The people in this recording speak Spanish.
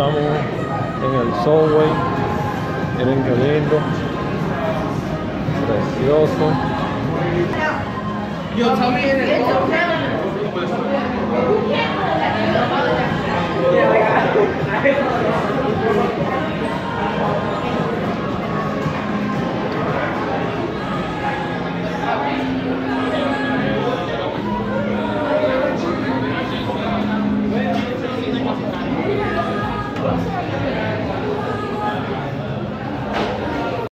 estamos en el subway. Miren qué lindo. Precioso. Yo también.